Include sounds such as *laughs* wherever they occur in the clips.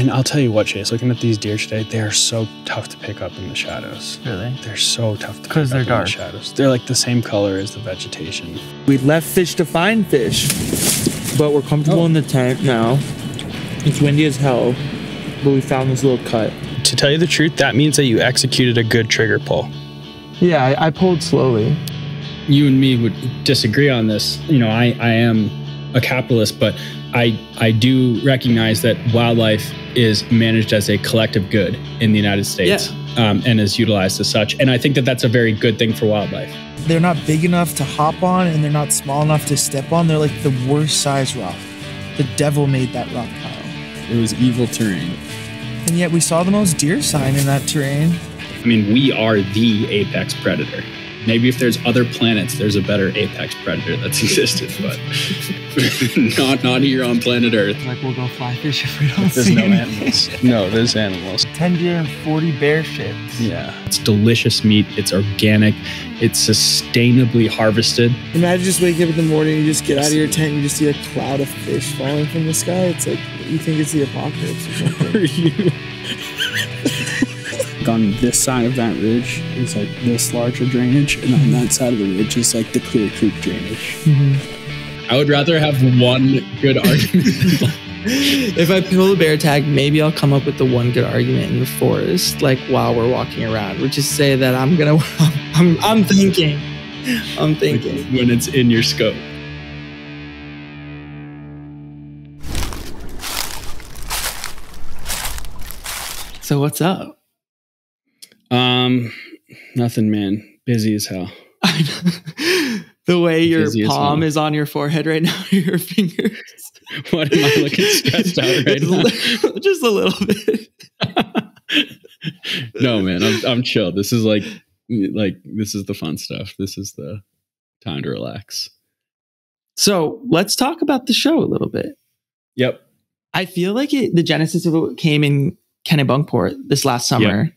And I'll tell you what, Chase, looking at these deer today, they are so tough to pick up in the shadows. Really? They're so tough to pick up they're up dark. in the shadows. They're like the same color as the vegetation. We left fish to find fish, but we're comfortable oh. in the tent now. It's windy as hell, but we found this little cut. To tell you the truth, that means that you executed a good trigger pull. Yeah, I, I pulled slowly. you and me would disagree on this. You know, I, I am a capitalist, but I I do recognize that wildlife is managed as a collective good in the United States um, and is utilized as such. And I think that that's a very good thing for wildlife. They're not big enough to hop on and they're not small enough to step on. They're like the worst size rock. The devil made that rock pile. It was evil terrain. And yet we saw the most deer sign in that terrain. I mean, we are the apex predator. Maybe if there's other planets, there's a better apex predator that's *laughs* existed, but *laughs* not not here on planet Earth. Like we'll go fly fish if we don't There's see no any. animals. No, there's animals. 10 deer and 40 bear shits. Yeah. It's delicious meat. It's organic. It's sustainably harvested. Imagine just waking up in the morning, you just get out of your tent, you just see a cloud of fish falling from the sky. It's like you think it's the apocalypse or something. *laughs* On this side of that ridge is like this larger drainage, and on that side of the ridge is like the Clear Creek drainage. Mm-hmm. I would rather have one good *laughs* argument. If I pull a bear tag, maybe I'll come up with the one good argument in the forest, like while we're walking around, which is say that I'm gonna, *laughs* I'm, I'm thinking, I'm thinking. when it's in your scope. So what's up? Um, nothing, man. Busy as hell. *laughs* the way your Busy palm is on your forehead right now, *laughs* your fingers. *laughs* What am I looking stressed out right now? Just a little bit. no, man. I'm I'm chill. This is like like this is the fun stuff. This is the time to relax. So let's talk about the show a little bit. Yep. I feel like it, the genesis of it came in Kennebunkport this last summer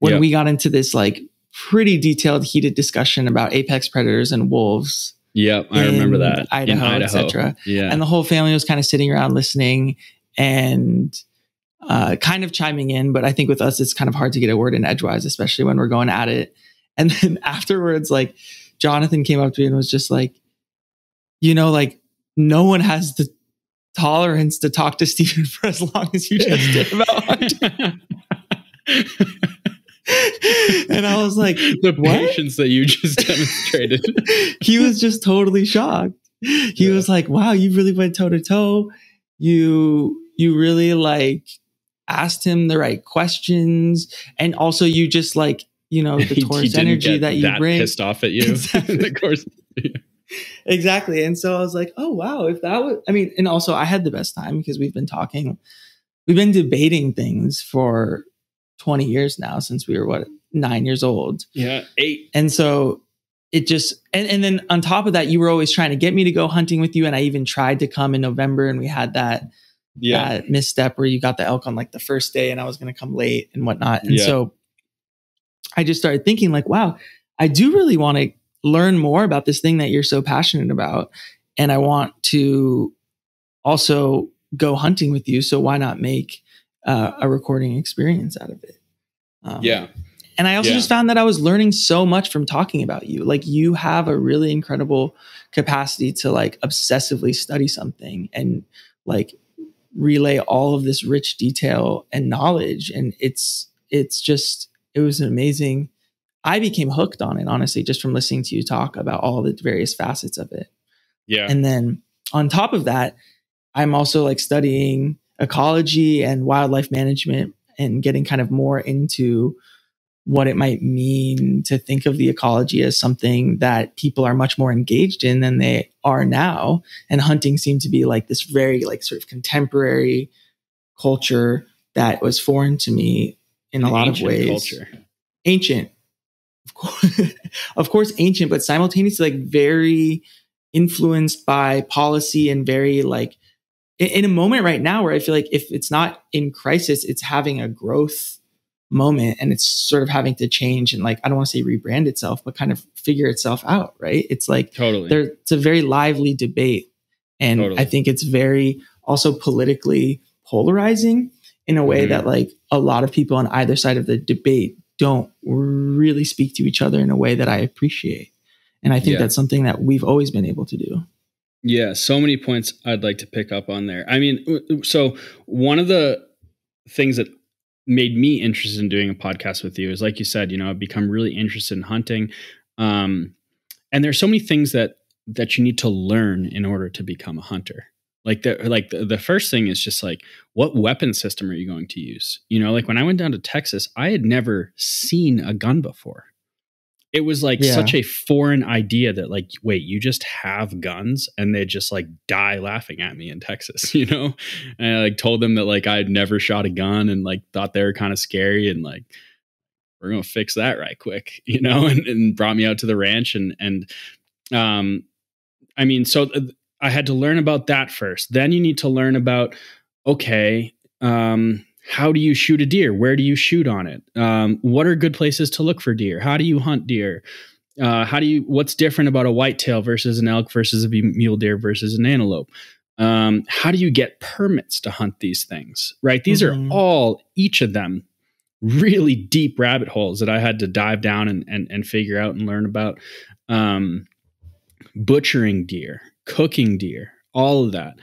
when Yeah. we got into this like pretty detailed, heated discussion about apex predators and wolves Yep. I remember that. Idaho, in etc. Yeah. And the whole family was kind of sitting around listening and uh, kind of chiming in. But I think with us, it's kind of hard to get a word in edgewise, especially when we're going at it. *laughs* And then afterwards, like Jonathan came up to me and was just like, you know, like no one has the tolerance to talk to *laughs* Stephen for as long as you just did about hunting. *laughs* *laughs* and I was like, the What? patience that you just *laughs* demonstrated. he was just totally shocked. He Yeah. was like, "Wow, you really went toe to toe. You you really like asked him the right questions, and also you just like you know *laughs* the He- he Taurus energy that you bring pissed off at you. Exactly. of course. exactly." And so I was like, "Oh wow, if that was," I mean, and also I had the best time because we've been talking, we've been debating things for twenty years now since we were what nine years old. Yeah. Eight. And so it just and, and then on top of that, you were always trying to get me to go hunting with you. And I even tried to come in November and we had that Yeah. that misstep where you got the elk on like the first day and I was gonna come late and whatnot. And Yeah. so I just started thinking, like, wow, I do really want to learn more about this thing that you're so passionate about. And I want to also go hunting with you. So why not make uh, a recording experience out of it? Um, yeah. and I also Yeah. just found that I was learning so much from talking about you. Like you have a really incredible capacity to like obsessively study something and like relay all of this rich detail and knowledge. And it's it's just it was amazing. I became hooked on it, honestly, just from listening to you talk about all the various facets of it. Yeah. And then on top of that, I'm also like studying ecology and wildlife management and getting kind of more into what it might mean to think of the ecology as something that people are much more engaged in than they are now. And hunting seemed to be like this very like sort of contemporary culture that was foreign to me in a lot of ways Culture. ancient of course *laughs* of course ancient but simultaneously like very influenced by policy and very like in, a moment right now where i feel like if it's not in crisis it's having a growth moment and it's sort of having to change and like i don't want to say rebrand itself but kind of figure itself out right it's like Totally. there it's a very lively debate and Totally. i think it's very also politically polarizing in a way Mhm. that like a lot of people on either side of the debate don't really speak to each other in a way that I appreciate. And I think Yeah. that's something that we've always been able to do. Yeah, so many points I'd like to pick up on there. I mean, so one of the things that made me interested in doing a podcast with you is like you said, you know, I've become really interested in hunting. Um, and there's so many things that that you need to learn in order to become a hunter. Like the like the, the first thing is just like what weapon system are you going to use? You know, like when I went down to Texas, I had never seen a gun before. It was like Yeah. such a foreign idea that like wait, you just have guns and they just like die laughing at me in Texas, *laughs* you know? And I like told them that like I had never shot a gun and like thought they were kind of scary and like we're gonna fix that right quick, *laughs* you know, and, and brought me out to the ranch and and um I mean, so I had to learn about that first. Then you need to learn about okay, um, how do you shoot a deer? Where do you shoot on it? Um, what are good places to look for deer? How do you hunt deer? Uh, how do you? What's different about a whitetail versus an elk versus a mule deer versus an antelope? Um, how do you get permits to hunt these things? Right? These Mhm. are all each of them really deep rabbit holes that I had to dive down and and, and figure out and learn about. Um, butchering deer, cooking deer, all of that.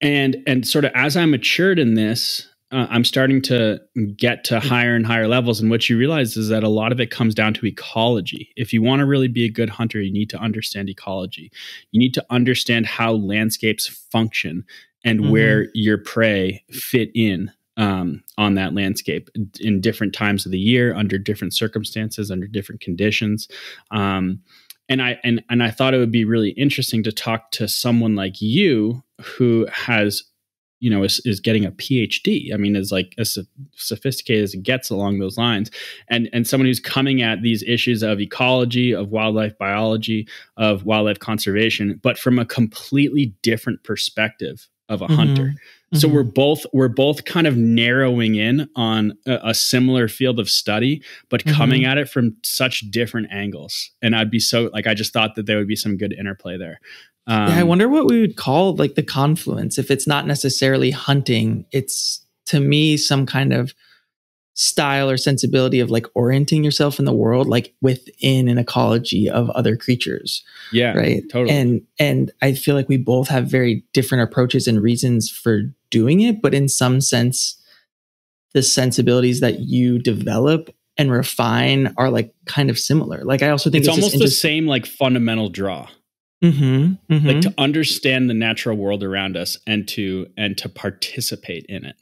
And and sort of as I matured in this, uh, I'm starting to get to higher and higher levels. And what you realize is that a lot of it comes down to ecology. If you want to really be a good hunter, you need to understand ecology. You need to understand how landscapes function and Mhm. where your prey fit in um, on that landscape in different times of the year, under different circumstances, under different conditions. Um, and I and and I thought it would be really interesting to talk to someone like you who has you know is, is getting a phd i mean is like as sophisticated as it gets along those lines. And and someone who's coming at these issues of ecology of wildlife biology of wildlife conservation but from a completely different perspective of a hunter. So Mhm. we're both we're both kind of narrowing in on a, a similar field of study but coming at it from such different angles. And i'd be so like i just thought that there would be some good interplay there um, yeah, I wonder what we would call like the confluence. If it's not necessarily hunting, it's to me some kind of style or sensibility of like orienting yourself in the world, like within an ecology of other creatures. yeah right totally and and i feel like we both have very different approaches and reasons for doing it but in some sense the sensibilities that you develop and refine are like kind of similar like i also think it's, it's, almost the same like fundamental draw hmm like to understand the natural world around us and to and to participate in it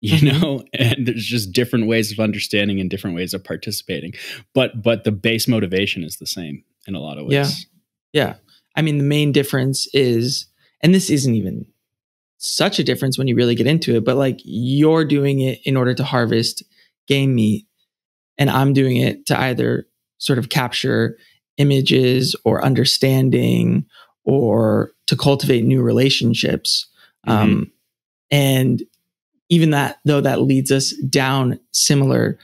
you Mhm. know *laughs* and there's just different ways of understanding and different ways of participating but but the base motivation is the same in a lot of ways Yeah. yeah i mean the main difference is and this isn't even such a difference when you really get into it but like you're doing it in order to harvest game meat and i'm doing it to either sort of capture images or understanding or to cultivate new relationships. Um, and even that though that leads us down similar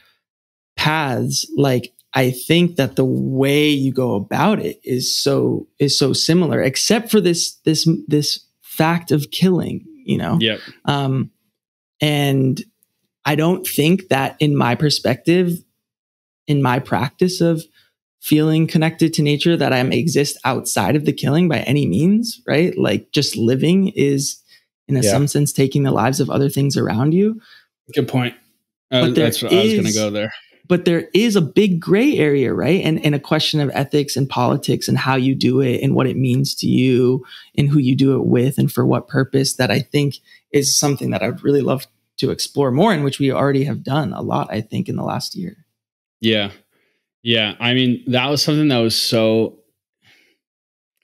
paths. Like i think that the way you go about it is so is so similar except for this this this fact of killing you know? Yep. Um and i don't think that in my perspective in my practice of feeling connected to nature that i am exist outside of the killing by any means right like just living is in a Yeah. some sense taking the lives of other things around you good point uh, But there that's what i was going to go there but there is a big gray area, right? And, and a question of ethics and politics and how you do it and what it means to you and who you do it with and for what purpose that I think is something that I'd really love to explore more and which we already have done a lot, I think, in the last year. Yeah. Yeah. I mean, that was something that was so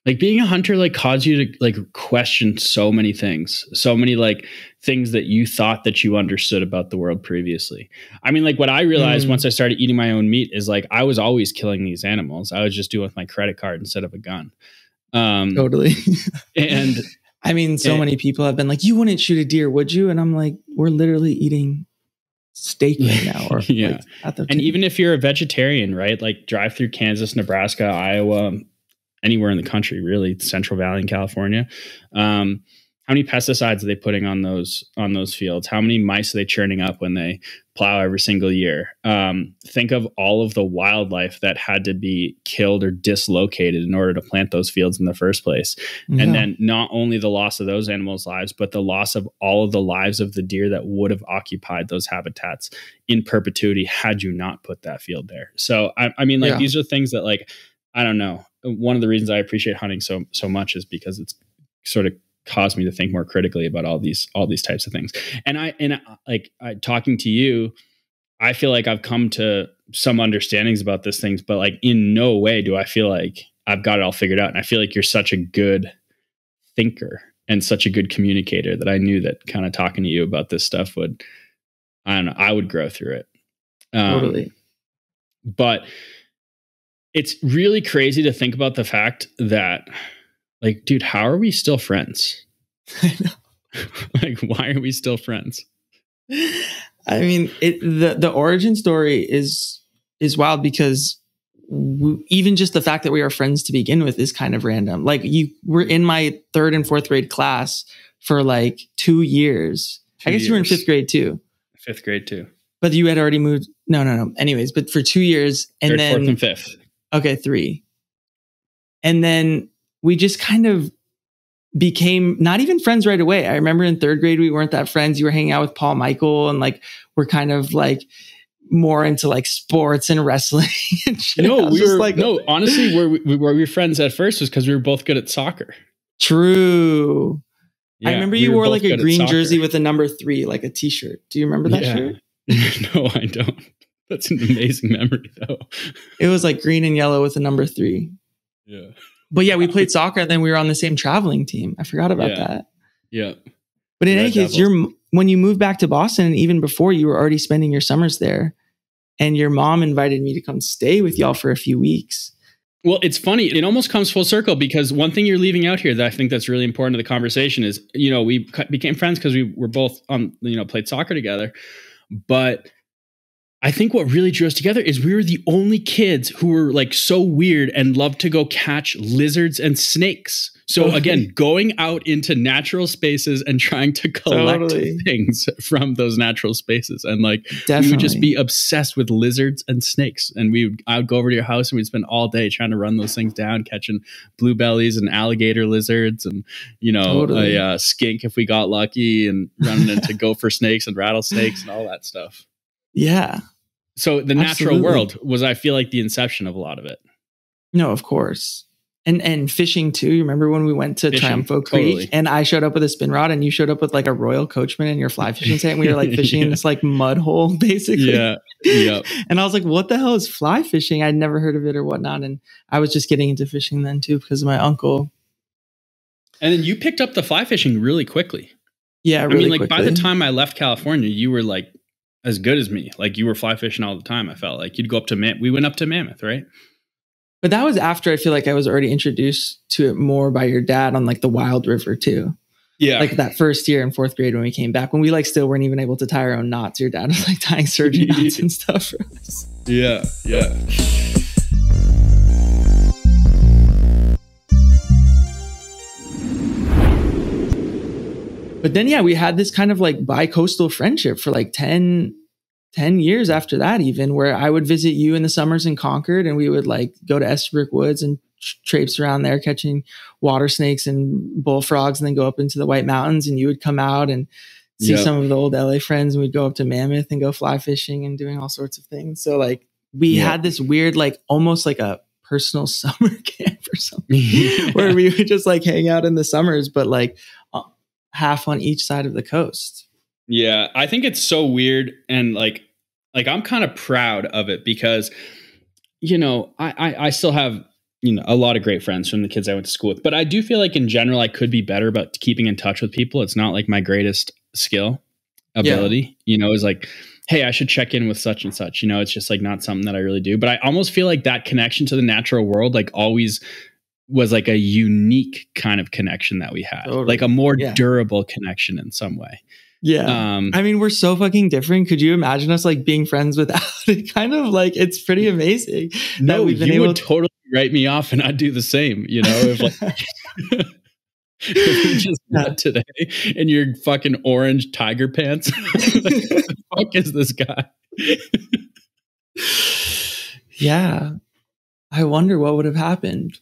like being a hunter like caused you to like question so many things. So many like things that you thought that you understood about the world previously. I mean, like what I realized Mm. once I started eating my own meat is like I was always killing these animals. I was just doing it with my credit card instead of a gun. Um Totally. and *laughs* I mean, so Yeah. many people have been like, you wouldn't shoot a deer, would you? And I'm like, we're literally eating steak right now. Or *laughs* Yeah. like, and even if you're a vegetarian, right? Like drive through Kansas, Nebraska, Iowa, anywhere in the country, really, Central Valley in California. Um, how many pesticides are they putting on those on those fields? How many mice are they churning up when they plow every single year? Um, think of all of the wildlife that had to be killed or dislocated in order to plant those fields in the first place. Yeah. and then not only the loss of those animals lives but the loss of all of the lives of the deer that would have occupied those habitats in perpetuity had you not put that field there. So i, I mean like Yeah. these are things that like i don't know. One of the reasons i appreciate hunting so so much is because it's sort of caused me to think more critically about all these all these types of things. And i and I, like I, talking to you i feel like i've come to some understandings about these things but like in no way do i feel like i've got it all figured out. And i feel like you're such a good thinker and such a good communicator that i knew that kind of talking to you about this stuff would i don't know i would grow through it. Um, totally. but it's really crazy to think about the fact that like dude how are we still friends *laughs* *laughs* like why are we still friends I mean, it the the origin story is is wild because w- even just the fact that we are friends to begin with is kind of random. Like you were in my third and fourth grade class for like two years. I Two guess you were in fifth grade too, fifth grade too but you had already moved. No, no, no. Anyways, but for two years, and third then fourth and fifth Okay, three. And then we just kind of became not even friends right away. I remember in third grade, we weren't that friends. You were hanging out with Paul Michael and like we're kind of like more into like sports and wrestling *laughs* and no we were like, no oh. honestly where we, where we were friends at first was because we were both good at soccer true. I remember you were wore like a green jersey with a number three, like a t-shirt. Do you remember that Yeah. shirt? *laughs* no i don't that's an amazing memory though It was like green and yellow with a number three. yeah But yeah, we played soccer and then we were on the same traveling team. I forgot about Yeah. that. yeah But in Red any case, Devils. you're when you moved back to Boston, and even before you were already spending your summers there, and your mom invited me to come stay with y'all for a few weeks. Well, it's funny. It almost comes full circle because one thing you're leaving out here that I think that's really important to the conversation is, you know, we became friends because we were both on, you know, played soccer together. But I think what really drew us together is we were the only kids who were like so weird and loved to go catch lizards and snakes. So again, going out into natural spaces and trying to collect Totally. things from those natural spaces and like Definitely. we would just be obsessed with lizards and snakes. And we would, I would go over to your house and we'd spend all day trying to run those things down, catching bluebellies and alligator lizards and, you know, Totally. a uh, skink if we got lucky and running into gopher *laughs* snakes and rattlesnakes and all that stuff. Yeah. So the natural Absolutely. world was, I feel like, the inception of a lot of it. No, of course. And and fishing too. You remember when we went to Fishing, Triunfo Creek totally. and I showed up with a spin rod and you showed up with like a Royal Coachman and your fly fishing set and we were like *laughs* fishing in this like mud hole *laughs* basically. Yeah. Yep. *laughs* And I was like, what the hell is fly fishing? I'd never heard of it or whatnot. And I was just getting into fishing then too because of my uncle. And then you picked up the fly fishing really quickly. Yeah, I mean, like by the time I left California, you were like as good as me. Like you were fly fishing all the time. I felt like you'd go up to Mam- we went up to Mammoth, right? But that was after I feel like I was already introduced to it more by your dad on like the Wild River too. Yeah. Like that first year in fourth grade when we came back, when we like still weren't even able to tie our own knots. Your dad was like tying surgeon *laughs* knots and stuff for us. yeah. Yeah. But then yeah, we had this kind of like bi-coastal friendship for like 10, 10 years after that, even where I would visit you in the summers in Concord and we would like go to Estabrook Woods and traipse around there catching water snakes and bullfrogs and then go up into the White Mountains and you would come out and see Yep. some of the old LA friends and we'd go up to Mammoth and go fly fishing and doing all sorts of things. So like we Yeah. had this weird, like almost like a personal *laughs* summer camp or something *laughs* where we would just like hang out in the summers, but like half on each side of the coast. Yeah, I think it's so weird and like like I'm kind of proud of it because you know, I, I I still have you know a lot of great friends from the kids I went to school with, but I do feel like in general I could be better about keeping in touch with people. It's not like my greatest skill ability, you know, is like hey, I should check in with such and such. You know, it's just like not something that I really do, but I almost feel like that connection to the natural world like always was like a unique kind of connection that we had. Totally. Like a more Yeah. durable connection in some way. Yeah. Um I mean, we're so fucking different. Could you imagine us like being friends without *laughs* it? Kind of like it's pretty amazing. No, we've been you able would to- totally write me off, and I'd do the same. You know, if like *laughs* *laughs* we just met today in your fucking orange tiger pants. the fuck is this guy? yeah. I wonder what would have happened.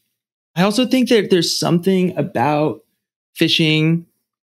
I also think that there's something about fishing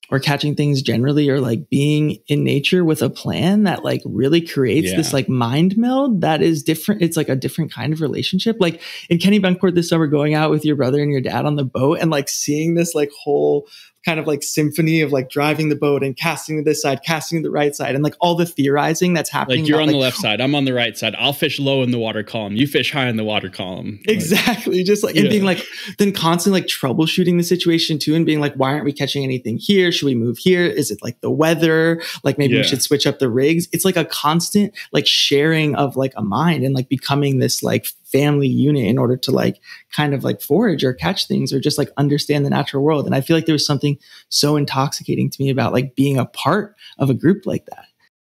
or catching things generally or like being in nature with a plan that like really creates Yeah. this like mind meld that is different. It's like a different kind of relationship. Like in Kennebunkport this summer, going out with your brother and your dad on the boat and like seeing this like whole kind of like symphony of like driving the boat and casting to this side, casting to the right side, and like all the theorizing that's happening. Like you're about, on the left side, I'm on the right side. I'll fish low in the water column. You fish high in the water column. Like, Exactly. Just like, and being like, then constantly like troubleshooting the situation too, and being like, why aren't we catching anything here? Should we move here? Is it like the weather? Like maybe Yeah. we should switch up the rigs. It's like a constant like sharing of like a mind and like becoming this like family unit in order to like kind of like forage or catch things or just like understand the natural world. And I feel like there was something so intoxicating to me about like being a part of a group like that.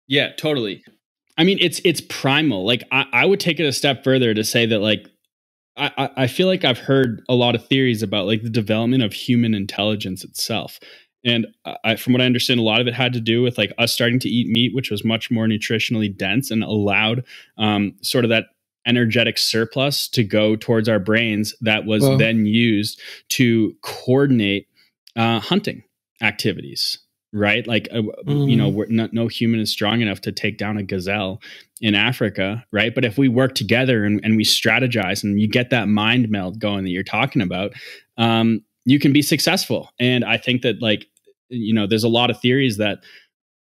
Yeah, totally. I mean, it's it's primal. Like I, I would take it a step further to say that like I, I feel like I've heard a lot of theories about like the development of human intelligence itself. And I, from what I understand, a lot of it had to do with like us starting to eat meat, which was much more nutritionally dense and allowed um, sort of that energetic surplus to go towards our brains that was Wow. then used to coordinate uh, hunting activities right? Like uh, you know we're not, no human is strong enough to take down a gazelle in africa right? But if we work together and, and we strategize and you get that mind meld going that you're talking about um, you can be successful. And i think that like you know there's a lot of theories that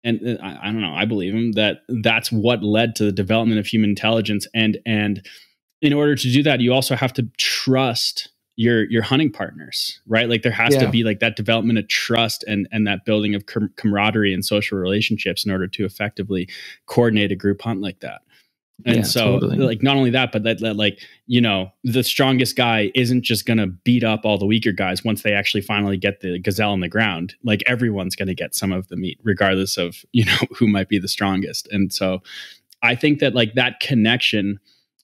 and uh, I, I don't know i believe them that that's what led to the development of human intelligence. And and in order to do that you also have to trust your your hunting partners right? Like there has to be like that development of trust and and that building of com- camaraderie and social relationships in order to effectively coordinate a group hunt like that and Yeah, so totally. like not only that but that, that like you know the strongest guy isn't just going to beat up all the weaker guys once they actually finally get the gazelle on the ground. Like everyone's going to get some of the meat regardless of *laughs* you know who might be the strongest. And so i think that like that connection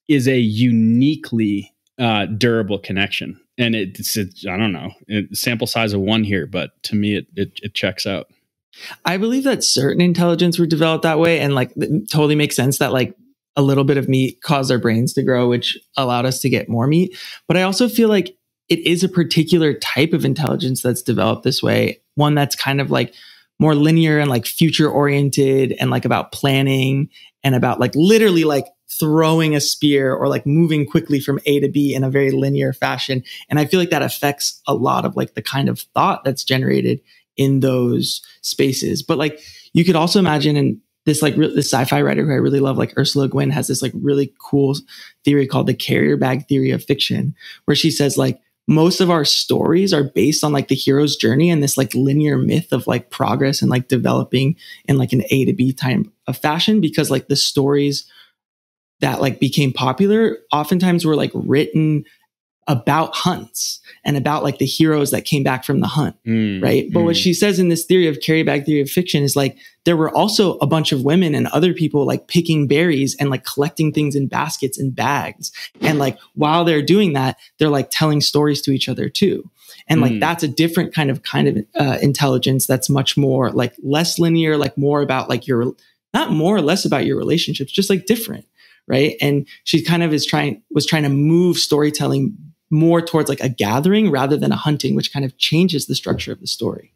is a uniquely uh, durable connection. And it's, it's i don't know it, sample size of one here but to me it, it, it checks out. I believe that certain intelligence were developed that way, and like totally makes sense that like a little bit of meat caused our brains to grow, which allowed us to get more meat. But I also feel like it is a particular type of intelligence that's developed this way, one that's kind of like more linear and like future oriented and like about planning and about like literally like throwing a spear or like moving quickly from A to B in a very linear fashion. And I feel like that affects a lot of like the kind of thought that's generated in those spaces. But like you could also imagine and this like re- this sci-fi writer who I really love, like Ursula Le Guin, has this like really cool theory called the carrier bag theory of fiction, where she says like most of our stories are based on like the hero's journey and this like linear myth of like progress and like developing in like an A to B type of fashion because like the stories that like became popular oftentimes were like written about hunts and about like the heroes that came back from the hunt Mm, right? But what mm. she says in this theory of carry bag theory of fiction is like there were also a bunch of women and other people like picking berries and like collecting things in baskets and bags. And like while they're doing that, they're like telling stories to each other too. And like Mm. that's a different kind of kind of uh, intelligence that's much more like less linear, like more about like your not more or less about your relationships, just like different, right? And she kind of is trying was trying to move storytelling more towards like a gathering rather than a hunting, which kind of changes the structure of the story.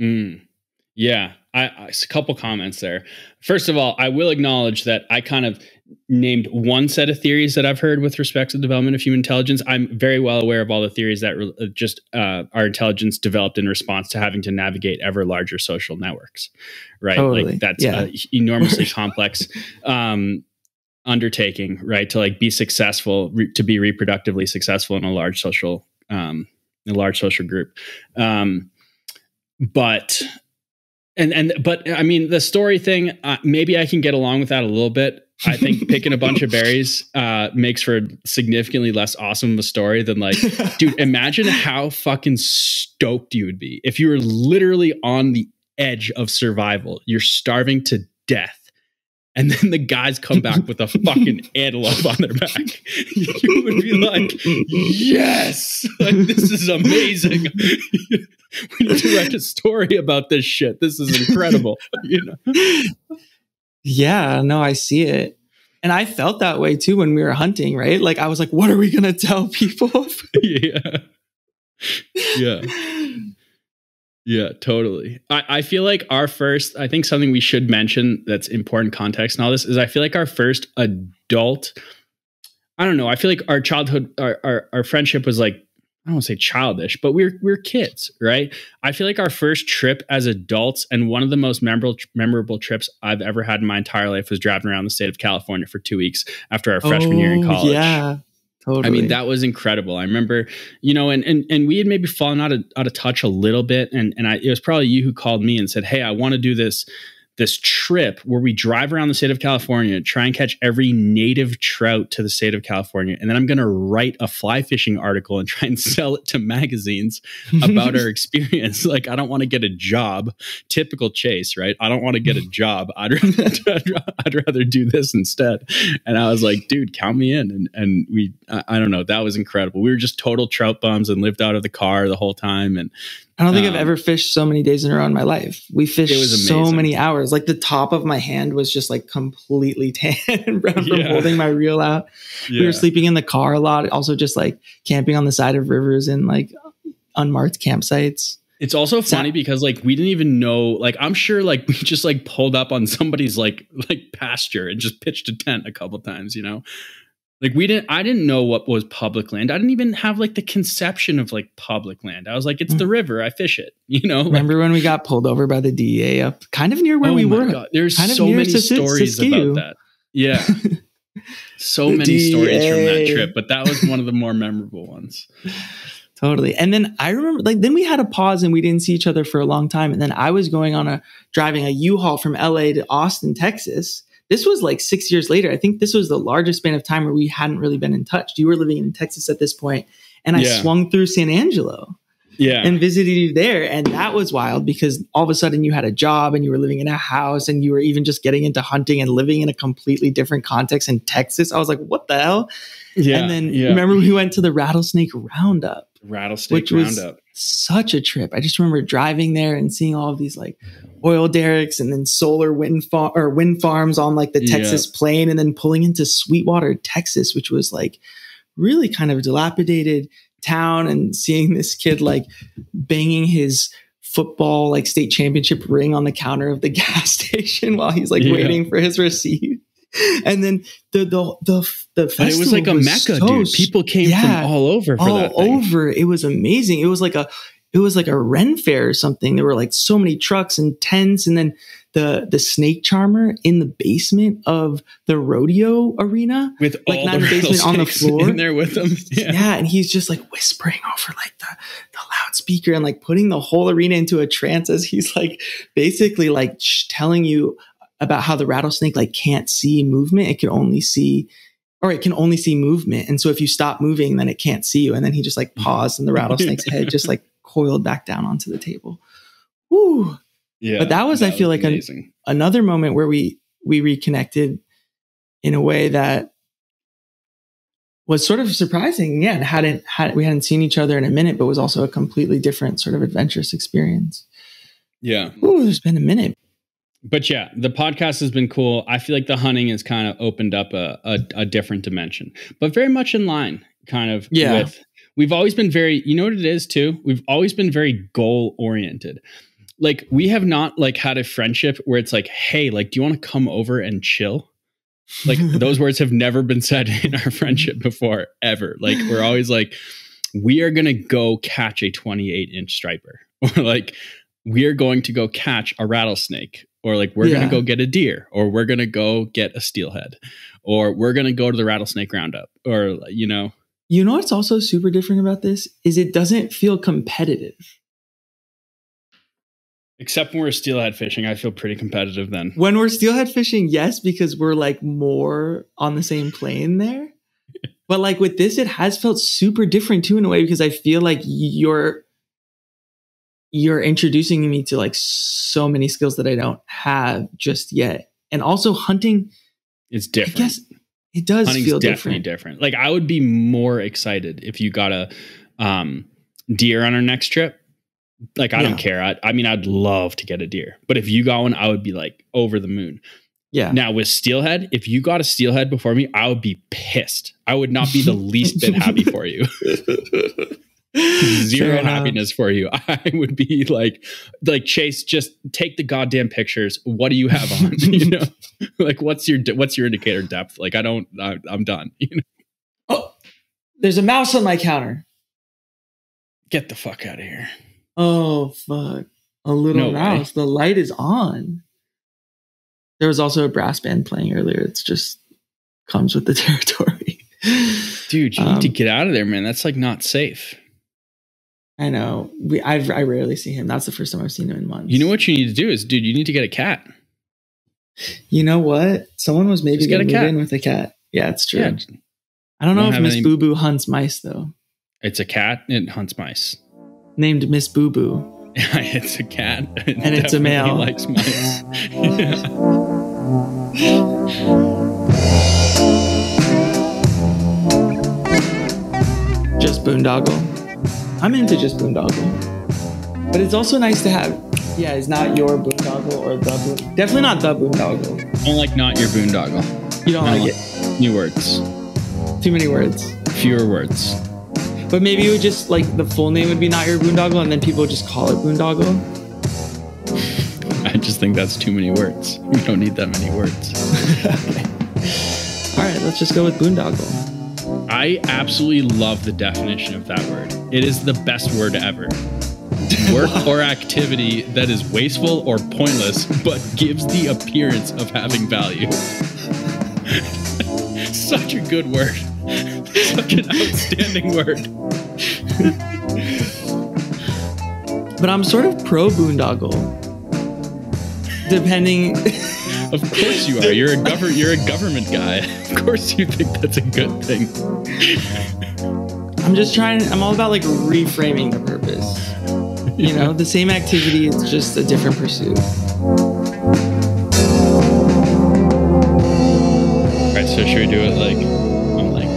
Mm. Yeah, I, I a couple comments there. First of all, I will acknowledge that I kind of named one set of theories that I've heard with respect to the development of human intelligence. I'm very well aware of all the theories that re- uh, just uh, our intelligence developed in response to having to navigate ever larger social networks, right? Totally, Like that's yeah. a enormously *laughs* complex um, undertaking, right? To like be successful, re- to be reproductively successful in a large social, um, a large social group. Um, but and and but I mean the story thing. Uh, maybe I can get along with that a little bit. I think *laughs* picking a bunch of berries uh, makes for significantly less awesome of a story than like, *laughs* dude. Imagine how fucking stoked you would be if you were literally on the edge of survival. You're starving to death, and then the guys come back with a fucking *laughs* antelope on their back. *laughs* you would be like, yes, like, this is amazing. *laughs* we need to write a story about this shit. This is incredible. you know? Yeah, no, I see it. And I felt that way too when we were hunting, right? Like I was like, what are we gonna tell people? yeah. Yeah. Yeah, totally. I, I feel like our first, I think something we should mention that's important context and all this is I feel like our first adult, I don't know, I feel like our childhood, our, our, our friendship was like, I don't want to say childish, but we're we're kids, right? I feel like our first trip as adults and one of the most memorable memorable trips I've ever had in my entire life was driving around the state of California for two weeks after our freshman year in Oh, college. Yeah. Totally. I mean, that was incredible. I remember, you know, and and and we had maybe fallen out of out of touch a little bit, and and I, it was probably you who called me and said, "Hey, I want to do this this trip where we drive around the state of California, try and catch every native trout to the state of California, and then I'm going to write a fly fishing article and *laughs* try and sell it to magazines about our *laughs* experience. *laughs* Like, I don't want to get a job. Typical Chase, right? I don't want to get a job. I'd rather, I'd rather do this instead. And I was like, dude, count me in. And and we, I, I don't know, that was incredible. We were just total trout bums and lived out of the car the whole time. And I don't think um, I've ever fished so many days in a row in my life. We fished It was so many hours. Like the top of my hand was just like completely *laughs* tan from Yeah. holding my reel out. We were sleeping in the car a lot. Also, just like camping on the side of rivers and like unmarked campsites. It's also So- funny because like we didn't even know like I'm sure like *laughs* we just like pulled up on somebody's like like pasture and just pitched a tent a couple times, you know. Like we didn't I didn't know what was public land. I didn't even have like the conception of like public land. I was like it's the mm. river, I fish it, *laughs* you know. Like, Remember when we got pulled over by the DEA up kind of near where oh we were? God, There's kind of so many Sis- stories Siskiyou. about that. Yeah. *laughs* so many stories from that trip, but that was one of the more memorable ones. *laughs* Totally. And then I remember like then we had a pause and we didn't see each other for a long time. And then I was going on a driving a U-Haul from LA to Austin, Texas. This was like six years later. I think this was the largest span of time where we hadn't really been in touch. You were living in Texas at this point, and I Yeah. swung through San Angelo Yeah. and visited you there. And that was wild because all of a sudden you had a job and you were living in a house and you were even just getting into hunting and living in a completely different context in Texas. I was like, what the hell? yeah. and then yeah. remember we went to the rattlesnake roundup rattlesnake which was- roundup. such a trip. I just remember driving there and seeing all of these like oil derricks and then solar wind farm or wind farms on like the Yeah. Texas plain and then pulling into Sweetwater, Texas, which was like really kind of dilapidated town and seeing this kid like banging his football like state championship ring on the counter of the *laughs* gas station while he's like Yeah. waiting for his receipt. And then the the the the But it was like a festival mecca, so dude. People came yeah. from all over for all over. It was amazing. It was like a it was like a Ren fair or something. There were like so many trucks and tents, and then the the snake charmer in the basement of the rodeo arena. with like, all not the the basement, on the floor. in there with them. *laughs* Yeah. Yeah. and he's just like whispering over like the the loudspeaker and like putting the whole arena into a trance as he's like basically like sh- telling you about how the rattlesnake like can't see movement; it can only see. Or it can only see movement. And so if you stop moving, then it can't see you. And then he just like *laughs* paused and the rattlesnake's head just like coiled back down onto the table. Woo. yeah. But that was, I feel like, an- Another moment where we we reconnected in a way that was sort of surprising. Yeah. And hadn't had we hadn't seen each other in a minute, but was also a completely different sort of adventurous experience. yeah. Ooh, there's been a minute. But yeah, the podcast has been cool. I feel like the hunting has kind of opened up a, a, a different dimension, but very much in line, kind of Yeah. with. We've always been very, you know what it is too? We've always been very goal oriented. Like we have not like had a friendship where it's like, hey, like, do you want to come over and chill? Like *laughs* those words have never been said in our friendship before, ever. Like we're always like, we are gonna go catch a 28 inch striper, *laughs* or like we are going to go catch a rattlesnake, or like we're Yeah. gonna go get a deer, or we're gonna go get a steelhead, or we're gonna go to the rattlesnake roundup, or you know, You know what's also super different about this is it doesn't feel competitive. except when we're steelhead fishing, I feel pretty competitive then. When we're steelhead fishing, yes, because we're like more on the same plane there. *laughs* But like with this, it has felt super different too in a way because I feel like you're you're introducing me to like so many skills that I don't have just yet. and also hunting. It's I different. guess it does Hunting's feel definitely different. different. Like I would be more excited if you got a um, deer on our next trip. Like I Yeah. don't care. I, I mean, I'd love to get a deer, but if you got one, I would be like over the moon. Yeah, Now with steelhead, if you got a steelhead before me, I would be pissed. I would not be the *laughs* least bit happy for you. *laughs* *laughs* Zero happiness for you. *laughs* I would be like, like Chase, just take the goddamn pictures. What do you have on? *laughs* you know, like what's your what's your indicator depth? Like I don't, I, I'm done. You know, Oh, there's a mouse on my counter. get the fuck out of here. Oh fuck! A little No way. mouse. The light is on. There was also a brass band playing earlier. It's just comes with the territory. Dude, you Um, need to get out of there, man. That's like not safe. I know. We I I rarely see him. That's the first time I've seen him in months. You know what you need to do is, dude, you need to get a cat. You know what? Someone was maybe going a to move cat. in with a cat. Yeah, it's true. Yeah, I don't know Won't if Miss any- Boo Boo hunts mice though. it's a cat. It hunts mice. Named Miss Boo Boo. *laughs* it's a cat, It And *laughs* it's a male. Likes mice. *laughs* Just boondoggle. I'm into just boondoggle. But it's also nice to have. Yeah, it's not your boondoggle or the. Definitely not the boondoggle. Don't like not your boondoggle. You don't No. like it. New words, Too many words. fewer words. But maybe it would just like the full name would be not your boondoggle, and then people would just call it boondoggle. *laughs* I just think that's too many words. We don't need that many words. *laughs* All right, let's just go with boondoggle. I absolutely love the definition of that word. It is the best word ever. Work *laughs* or activity that is wasteful or pointless, but gives the appearance of having value. *laughs* Such a good word. *laughs* Such an outstanding word. But I'm sort of pro boondoggle. Depending. Of course you are. You're a govern. You're a government guy. *laughs* Of course you think that's a good thing. I'm just trying. I'm all about like reframing the purpose. You know, the same activity, it's just a different pursuit. All right, so should we do it like I'm like,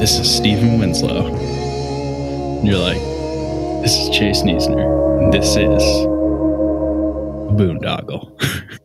this is Stephen Winslow, and you're like, this is Chase Niesner, and this is Boondoggle. *laughs*